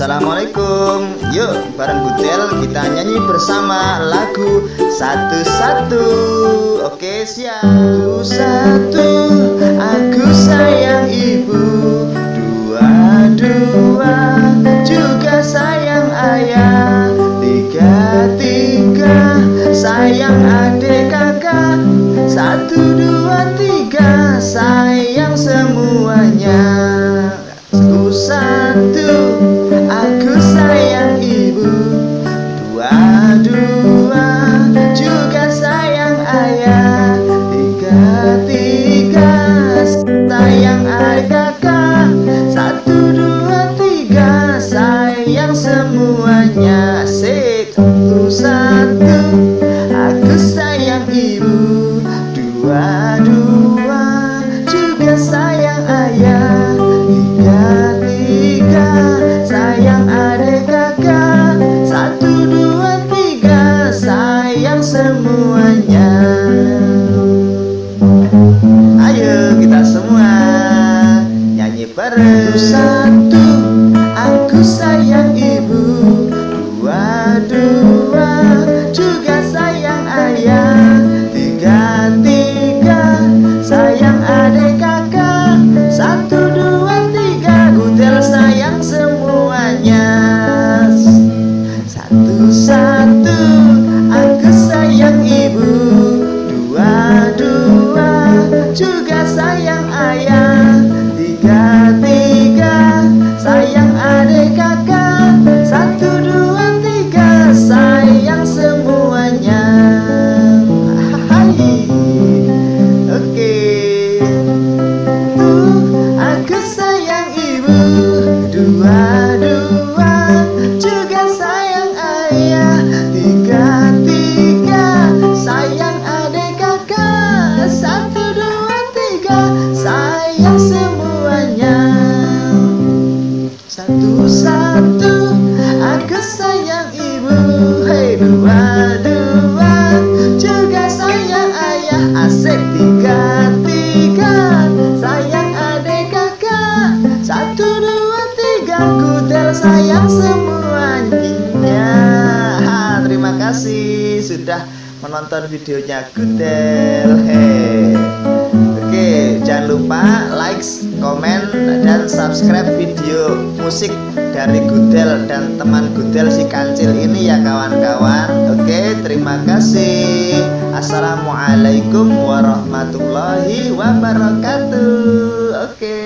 Assalamualaikum. Yuk bareng Gudel kita nyanyi bersama lagu Satu-satu. Oke siap. Satu Aku sayang ibu. Dua-dua Juga sayang ayah. Tiga-tiga Sayang adik kakak. Satu, dua, tiga Sayang semuanya. Satu, semuanya Asik Satu, satu Aku sayang ibu Dua, dua Juga sayang ayah Tiga, tiga Sayang adik kakak Satu, dua, tiga. Sayang semuanya. Ayo kita semua Nyanyi bareng. Satu Aku sayang sayang ayah. Tiga, tiga Sayang adik kakak. Satu, dua, tiga Sayang semuanya. Hai. Oke. Tuh, aku sayang ibu. Dua, dua Juga sayang ayah. Tiga, kasih sudah menonton videonya Gudel Hei Oke, jangan lupa like, komen, dan subscribe video musik dari Gudel dan teman Gudel si kancil ini ya kawan-kawan. Oke, terima kasih. Assalamualaikum warahmatullahi wabarakatuh. Oke.